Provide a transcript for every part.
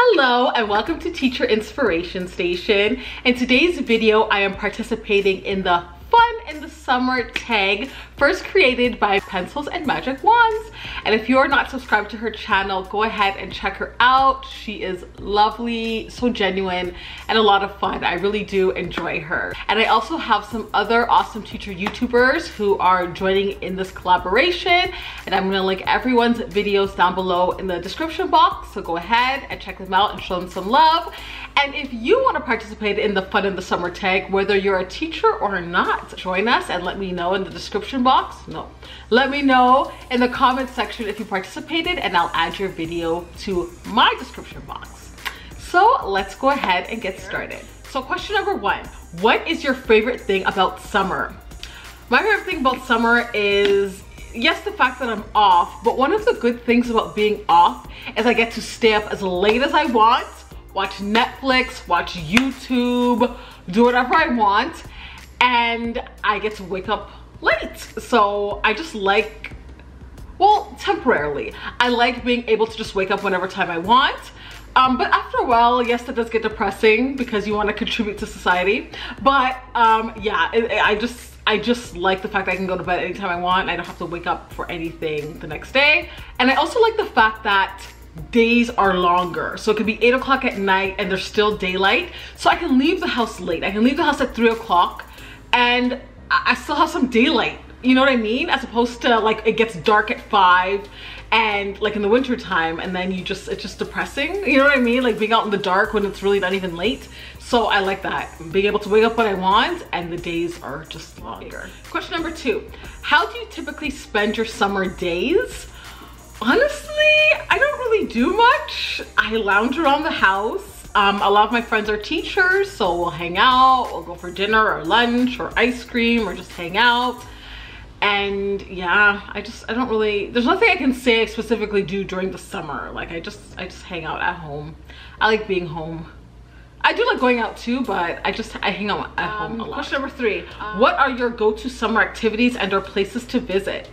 Hello and welcome to Teacher Inspiration Station. In today's video, I am participating in the Fun in the Summer tag, first created by Pencils and Magic Wands. And if you're not subscribed to her channel, go ahead and check her out. She is lovely, so genuine, and a lot of fun. I really do enjoy her. And I also have some other awesome teacher YouTubers who are joining in this collaboration. And I'm gonna link everyone's videos down below in the description box. So go ahead and check them out and show them some love. And if you want to participate in the Fun in the Summer tag, whether you're a teacher or not, join us and let me know in the description box. No, let me know in the comment section if you participated and I'll add your video to my description box. So let's go ahead and get started. So question number one, what is your favorite thing about summer? My favorite thing about summer is yes, the fact that I'm off, but one of the good things about being off is I get to stay up as late as I want watch Netflix, watch YouTube, do whatever I want, and I get to wake up late. So I just like, well, temporarily, I like being able to just wake up whenever time I want. Um, but after a while, yes, that does get depressing because you want to contribute to society. But um, yeah, it, I just, I just like the fact that I can go to bed anytime I want. I don't have to wake up for anything the next day. And I also like the fact that days are longer. So it could be eight o'clock at night and there's still daylight. So I can leave the house late. I can leave the house at three o'clock and I still have some daylight. You know what I mean? As opposed to like it gets dark at five and like in the winter time and then you just it's just depressing you know what i mean? Like being out in the dark when it's really not even late. So i like that. Being able to wake up when i want and the days are just longer. Question number two. How do you typically spend your summer days? Honestly i don't really do much. I lounge around the house um, a lot of my friends are teachers so we'll hang out we'll go for dinner or lunch or ice cream or just hang out. And yeah i just i don't really there's nothing i can say I specifically do during the summer. Like i just i just hang out at home. I like being home. I do like going out too, but I just I hang out at home um, a lot. Question number three: um, What are your go-to summer activities and or places to visit?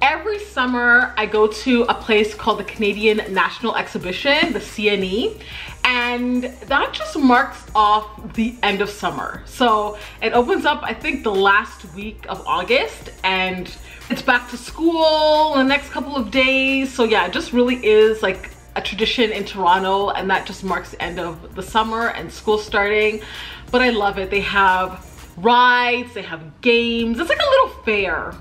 Every summer I go to a place called the Canadian National Exhibition, the CNE, and that just marks off the end of summer. So it opens up, I think, the last week of August, and it's back to school the next couple of days. So yeah, it just really is like a tradition in Toronto, and that just marks the end of the summer and school starting. But I love it. They have rides, they have games. It's like a little fair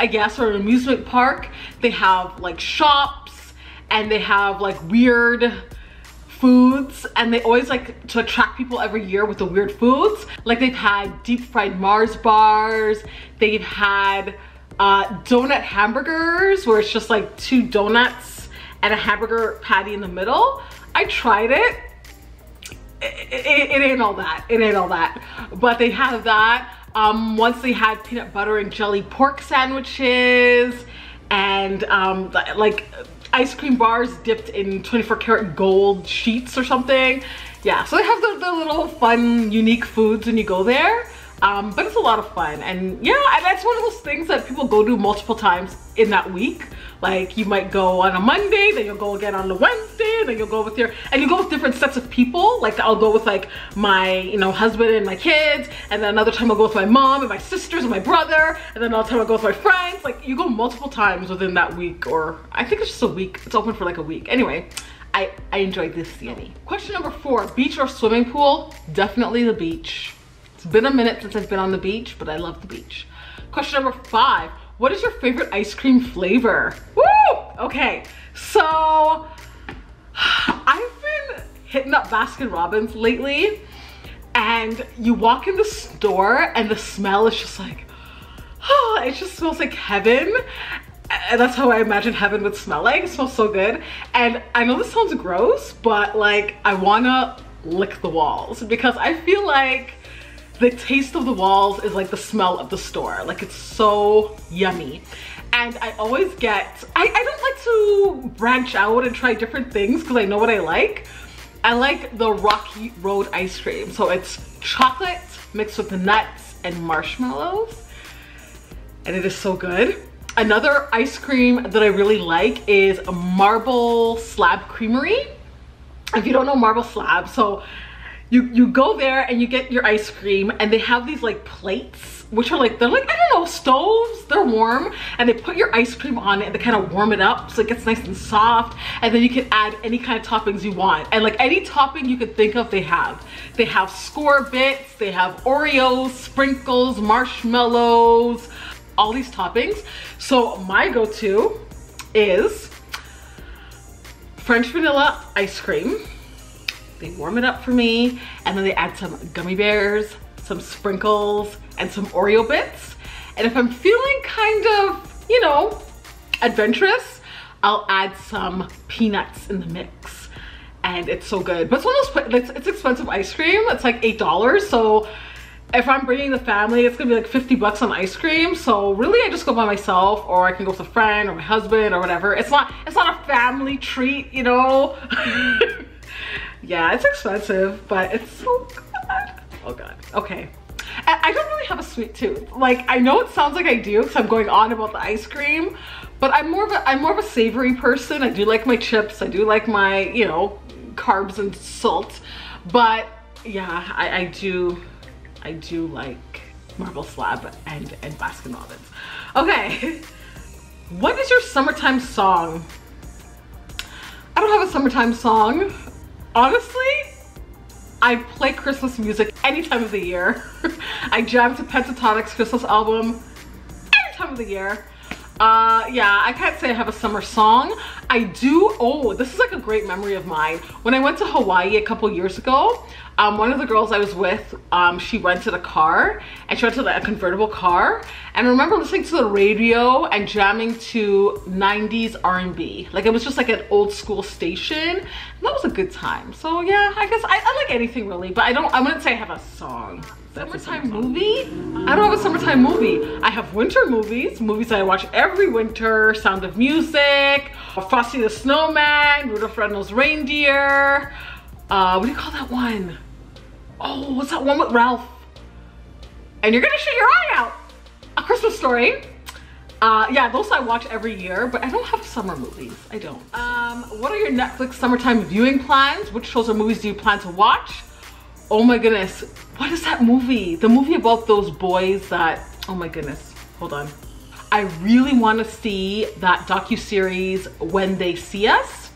I guess, or an amusement park. They have like shops and they have like weird foods and they always like to attract people every year with the weird foods. Like they've had deep fried Mars bars. They've had uh, donut hamburgers where it's just like two donuts and a hamburger patty in the middle. I tried it. It, it, it ain't all that. It ain't all that. But they have that. Um, once they had peanut butter and jelly pork sandwiches and um, like ice cream bars dipped in 24 karat gold sheets or something. Yeah, so they have the, the little fun, unique foods when you go there. Um, but it's a lot of fun. And yeah, and that's one of those things that people go do multiple times in that week. Like you might go on a Monday, then you'll go again on the Wednesday, then you'll go with your, and you go with different sets of people. Like I'll go with like my, you know, husband and my kids, and then another time I'll go with my mom and my sisters and my brother, and then another time I'll go with my friends. Like you go multiple times within that week, or I think it's just a week. It's open for like a week. Anyway, I, I enjoyed this CNE. Question number four, beach or swimming pool? Definitely the beach. It's been a minute since I've been on the beach, but I love the beach. Question number five, what is your favorite ice cream flavor? Woo! Okay, so I've been hitting up Baskin Robbins lately and you walk in the store and the smell is just like, oh, it just smells like heaven. And that's how I imagine heaven would smell like. It smells so good. And I know this sounds gross, but like I wanna lick the walls because I feel like the taste of the walls is like the smell of the store. Like it's so yummy. And I always get, I, I don't like to branch out and try different things because I know what I like. I like the Rocky Road ice cream. So it's chocolate mixed with nuts and marshmallows. And it is so good. Another ice cream that I really like is Marble Slab Creamery. if you don't know marble slab so you you go there and you get your ice cream and they have these like plates which are like they're like i don't know stoves they're warm and they put your ice cream on it and they kind of warm it up so it gets nice and soft and then you can add any kind of toppings you want and like any topping you could think of they have. They have Skor bits they have oreos sprinkles marshmallows all these toppings. So my go-to is french vanilla ice cream they warm it up for me and then they add some gummy bears, some sprinkles, and some Oreo bits. And if I'm feeling kind of, you know, adventurous, I'll add some peanuts in the mix. And it's so good. But it's one of those, it's, expensive ice cream. It's like $8. So if I'm bringing the family, it's gonna be like 50 bucks on ice cream. So really I just go by myself or I can go with a friend or my husband or whatever. It's not, it's not a family treat, you know? yeah, it's expensive, but it's so good. Oh God, okay. I don't really have a sweet tooth. Like, I know it sounds like I do because I'm going on about the ice cream, but I'm more of a, I'm more of a savory person. I do like my chips. I do like my, you know, carbs and salt. But yeah, I, I do, I do like marble slab and, and Baskin Robbins. Okay, what is your summertime song? I don't have a summertime song honestly, I play Christmas music any time of the year. I jam to Pentatonix's Christmas album any time of the year. Uh, yeah, I can't say I have a summer song. I do, oh, this is like a great memory of mine. When I went to Hawaii a couple years ago, um, one of the girls I was with, um, she rented a car and she rented a convertible car. And I remember listening to the radio and jamming to 90s R&B. Like it was just like an old school station. And that was a good time. So yeah, I guess I, I like anything really, but I don't, I wouldn't say I have a song. summertime movie? I don't have a summertime movie. I have winter movies, movies that I watch every winter, Sound of Music, Frosty the Snowman, Rudolph Red-Nosed Reindeer. Uh, what do you call that one? Oh, what's that one with Ralph? And you're gonna shoot your eye out. A Christmas Story. Uh, yeah, those I watch every year, but I don't have summer movies. I don't. Um, what are your Netflix summertime viewing plans? Which shows or movies do you plan to watch? Oh my goodness, what is that movie? The movie about those boys that, oh my goodness, hold on. I really want to see that docu-series When They See Us.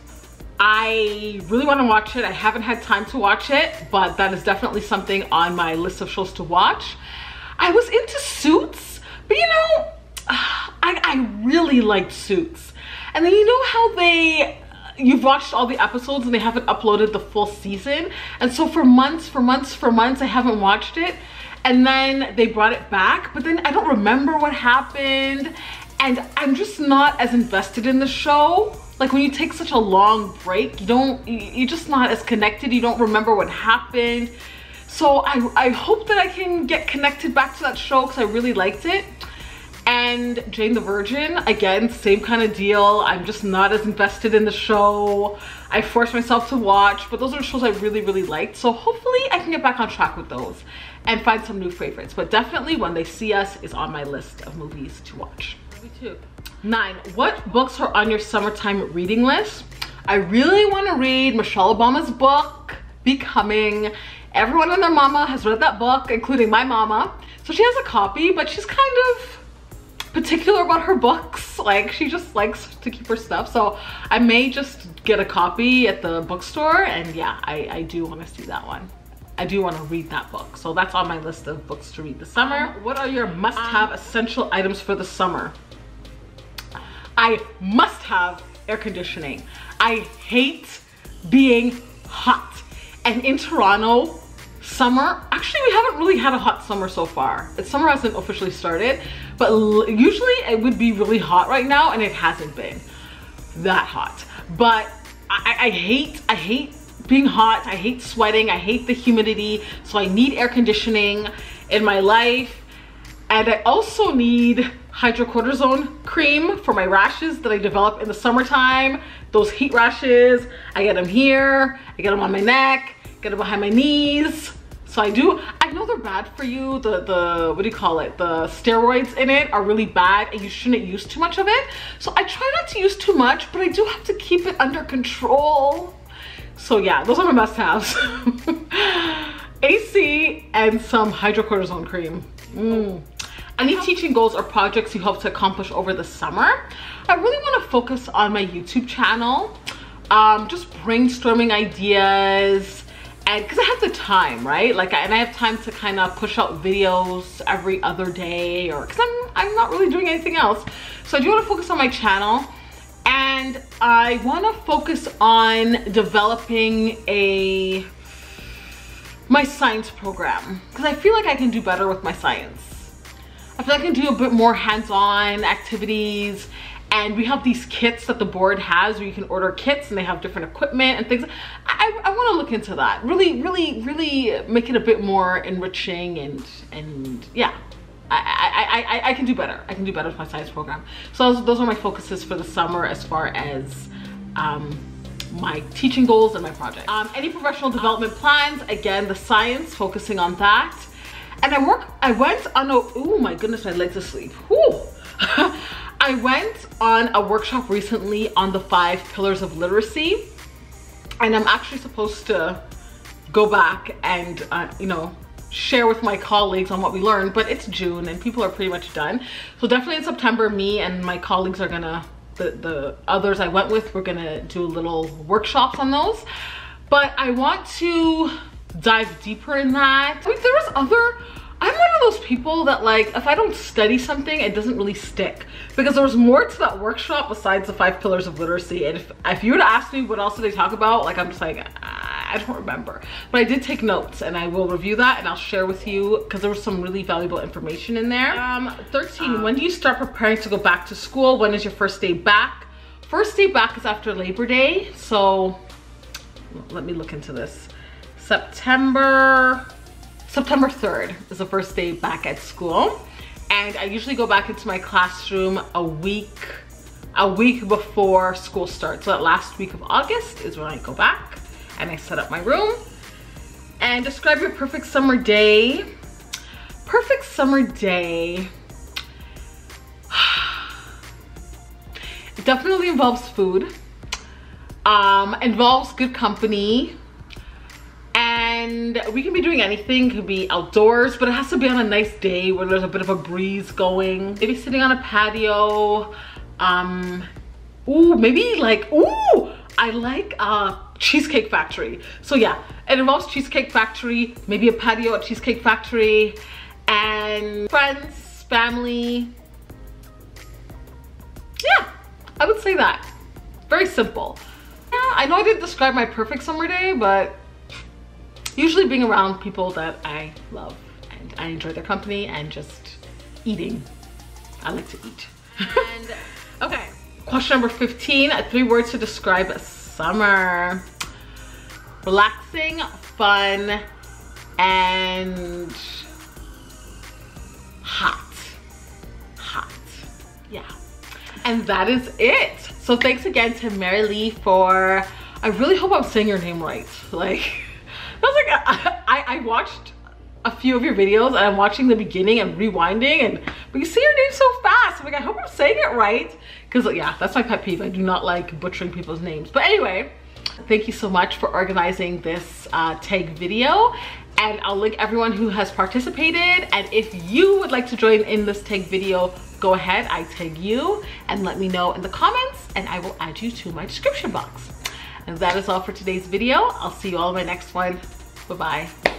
I really want to watch it. I haven't had time to watch it, but that is definitely something on my list of shows to watch. I was into Suits, but you know, I, I really liked Suits. And then you know how they you've watched all the episodes and they haven't uploaded the full season and so for months for months for months i haven't watched it and then they brought it back but then i don't remember what happened. And i'm just not as invested in the show. Like when you take such a long break you don't you're just not as connected. You don't remember what happened. So i i hope that i can get connected back to that show because i really liked it and Jane the Virgin, again, same kind of deal. I'm just not as invested in the show. I forced myself to watch, but those are shows I really, really liked. So hopefully I can get back on track with those and find some new favorites. But definitely When They See Us is on my list of movies to watch. Nine, what books are on your summertime reading list? I really want to read Michelle Obama's book, Becoming. Everyone and their mama has read that book, including my mama. So she has a copy, but she's kind of particular about her books. Like she just likes to keep her stuff. So I may just get a copy at the bookstore and yeah, I, I do want to see that one. I do want to read that book. So that's on my list of books to read this summer. What are your must-have um, essential items for the summer? I must have air conditioning. I hate being hot. And in Toronto, summer, actually we haven't really had a hot summer so far. Summer hasn't officially started, but usually it would be really hot right now and it hasn't been that hot. But I, I hate, I hate being hot. I hate sweating. I hate the humidity. So I need air conditioning in my life. And I also need hydrocortisone cream for my rashes that I develop in the summertime. Those heat rashes, I get them here, I get them on my neck, get them behind my knees. So I do, I know they're bad for you. The, the what do you call it? The steroids in it are really bad and you shouldn't use too much of it. So I try not to use too much, but I do have to keep it under control. So yeah, those are my must-haves. AC and some hydrocortisone cream. Mm. Any teaching goals or projects you hope to accomplish over the summer? I really want to focus on my YouTube channel. Um, just brainstorming ideas because I have the time, right? Like, and I have time to kind of push out videos every other day or because I'm, I'm not really doing anything else. So I do want to focus on my channel and I want to focus on developing a my science program because I feel like I can do better with my science. I feel like I can do a bit more hands-on activities and we have these kits that the board has where you can order kits and they have different equipment and things. I, I want to look into that. Really, really, really make it a bit more enriching and, and yeah. I, I, I, I can do better. I can do better with my science program. So those, those are my focuses for the summer as far as um, my teaching goals and my project. Um, any professional development plans, again, the science, focusing on that. And I work, I went on a, oh my goodness, my legs asleep. Whew. I went on a workshop recently on the five pillars of literacy. And I'm actually supposed to go back and, uh, you know, share with my colleagues on what we learned, but it's June and people are pretty much done. So definitely in September, me and my colleagues are gonna, the, the others I went with, we're gonna do little workshops on those. But I want to dive deeper in that. I mean, there was other I'm one of those people that like, if I don't study something, it doesn't really stick. Because there was more to that workshop besides the five pillars of literacy. And if, if you were to ask me what else did they talk about, like I'm just like, I don't remember. But I did take notes and I will review that and I'll share with you because there was some really valuable information in there. Um, 13, um, when do you start preparing to go back to school? When is your first day back? First day back is after Labor Day. So let me look into this. September, September 3rd is the first day back at school. And I usually go back into my classroom a week, a week before school starts. So that last week of August is when I go back and I set up my room. And describe your perfect summer day. Perfect summer day. It definitely involves food. Um, involves good company and we can be doing anything. Could be outdoors but it has to be on a nice day where there's a bit of a breeze going. Maybe sitting on a patio. Um ooh maybe like ooh i like uh cheesecake factory. So yeah it involves cheesecake factory maybe a patio at cheesecake factory and friends family. Yeah i would say that. Very simple. Yeah i know i didn't describe my perfect summer day but usually being around people that I love and I enjoy their company and just eating. I like to eat. and okay, question number 15, three words to describe summer. Relaxing, fun, and hot. Hot, yeah. And that is it. So thanks again to Mariely for, I really hope I'm saying your name right. Like, was like, I, I watched a few of your videos and I'm watching the beginning and rewinding and but you see your name so fast. I'm like, I hope I'm saying it right. Cause yeah, that's my pet peeve. I do not like butchering people's names. But anyway, thank you so much for organizing this uh, tag video and I'll link everyone who has participated. And if you would like to join in this tag video, go ahead, I tag you and let me know in the comments and I will add you to my description box. And that is all for today's video. I'll see you all in my next one. Bye-bye.